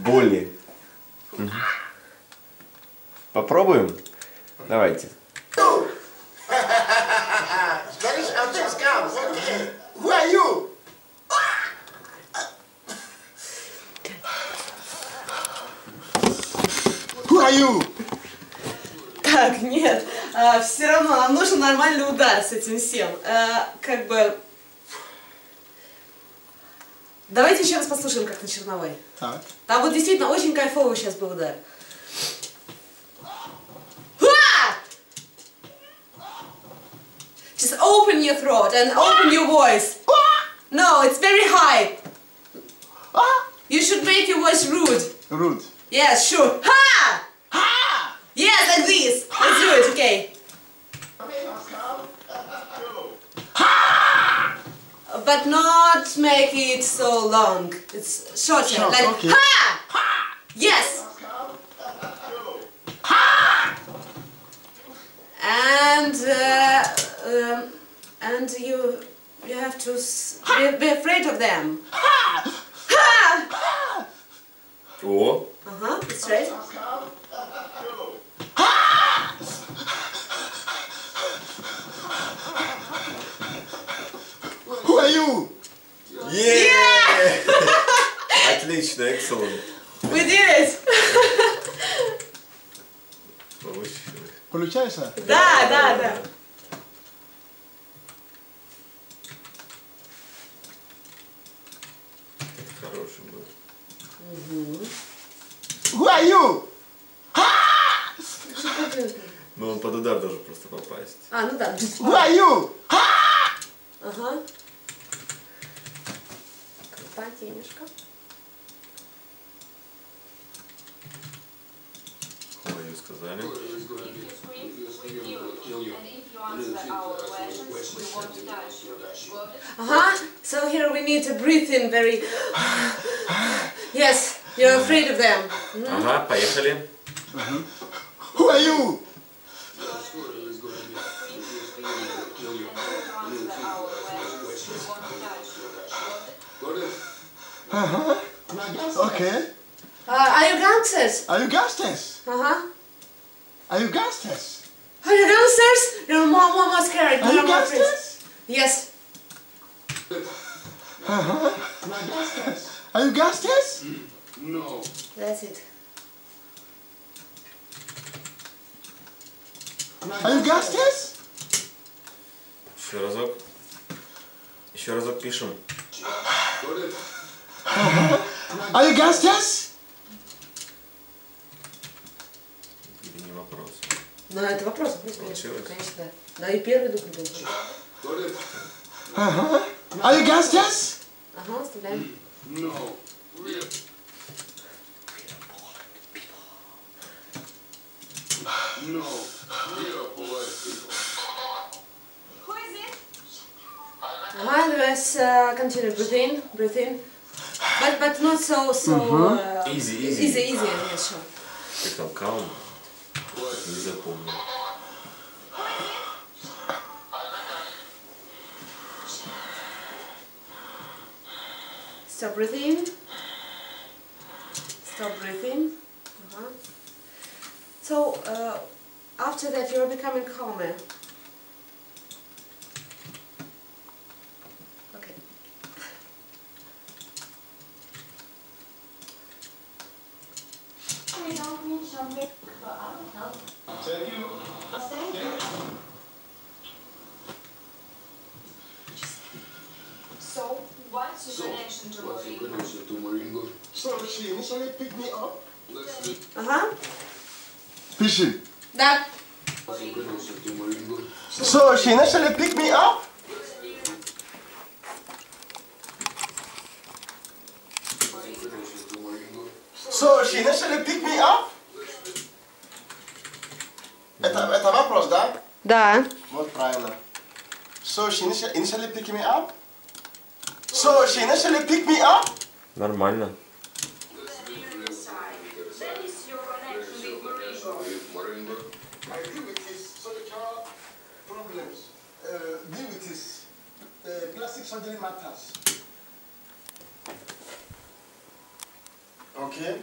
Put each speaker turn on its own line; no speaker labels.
боли. Попробуем? Давайте.
Так, нет, а, все равно нам нужен нормальный удар с этим всем. А, как бы Давайте еще раз послушаем, как на черновой.
Так.
Там вот действительно очень кайфовый сейчас был удар. Just open your throat and open your voice. No, it's very high.
Ah,
You should make your voice rude.
rude.
Yes, sure. Ha!
Ha!
Yes, like this. Let's do it, okay. But not make it so long. It's shorter.
Short,
like
okay.
ha! Yes. And uh, um, and you you have to s- be, be afraid of them. Ha!
О,
Uh huh. That's right.
Who are you?
Е! Отлично, excellent.
We did it.
Получается?
Да, да, да.
Хороший был.
Who are you?
Ну, он под удар должен просто попасть.
А, ну да.
Who are you?
Ага.
touch you. Got it?
Ага. So here we need to breathe in very. yes, you're afraid of them.
Ага, поехали.
Who are you?
you
gangsters? You're more, more, more scared.
Are
You're
you
more afraid.
gangsters?
Yes.
Uh-huh. Are you gangsters?
No.
That's it.
Are you gangsters?
Еще разок. Еще разок пишем.
Got it?
Are you gangsters?
Или не вопрос.
Ну, это вопрос. вопрос, конечно,
Получилось?
конечно, да. Да, и первый дубль был.
Got it?
Uh-huh. Are you gangsters?
Ага, оставляем.
No. Real. No. Real polite people.
Who is it? Ага, let's uh, continue. Breathe in, breathe in. But but not so so mm -hmm. uh,
easy easy
easy easy yeah sure.
calm. calma, a pulmão.
Stop breathing. Stop breathing. Uh -huh. So uh, after that, you're becoming calmer.
something? Well, I don't know.
Thank you.
Thank you.
So, what's your so, connection to
what's
Maringo?
What's your connection to
So, she initially picked me up.
Let's
Uh-huh.
Fishing.
That.
So, she initially picked me up? So she initially picked me up? Это, это вопрос, да?
Да.
Вот правильно. So she initially, initially picked me up. So she initially picked me up.
Нормально.
That is your connection with Maringo.
With Maringo?
I agree with his social problems. Uh, deal with his uh, plastic surgery matters. Okay?